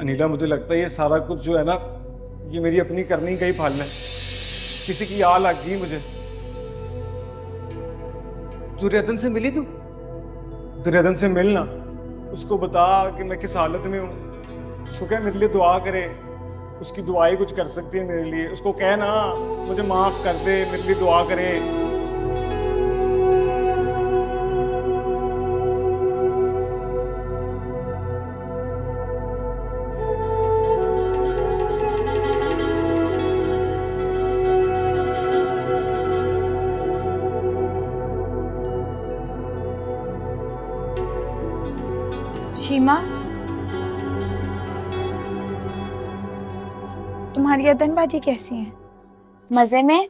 अनिला, मुझे लगता है ये सारा कुछ जो है ना, ये मेरी अपनी करनी का ही फल है। किसी की आ लग गई मुझे। दुर्योधन से मिली तू? दुर्योधन से मिलना। उसको बता कि मैं किस हालत में हूँ। उसको क्या मेरे लिए दुआ करे। उसकी दुआई कुछ कर सकती है मेरे लिए। उसको कहना मुझे माफ़ कर दे, मेरे लिए दुआ करे। शीमा तुम्हारी अदन बाजी कैसी है? मज़े में?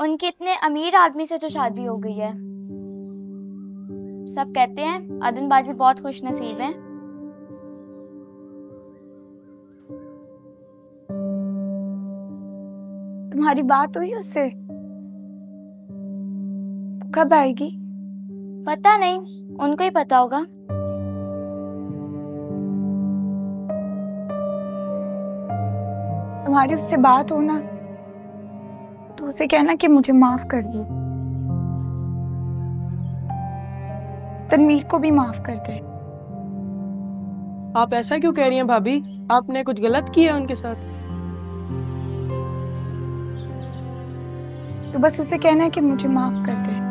उनके इतने अमीर आदमी से जो शादी हो गई है। सब कहते हैं अदन बाजी बहुत खुश नसीब है। तुम्हारी बात हुई उससे? कब आएगी? पता नहीं उनको ही पता होगा। तुम्हारी उससे बात हो ना तो उसे कहना कि मुझे माफ़ कर दो। तनवीर को भी माफ़ कर दे। आप ऐसा क्यों कह रही हैं भाभी? आपने कुछ गलत किया उनके साथ? तो बस उसे कहना है कि मुझे माफ़ कर दे।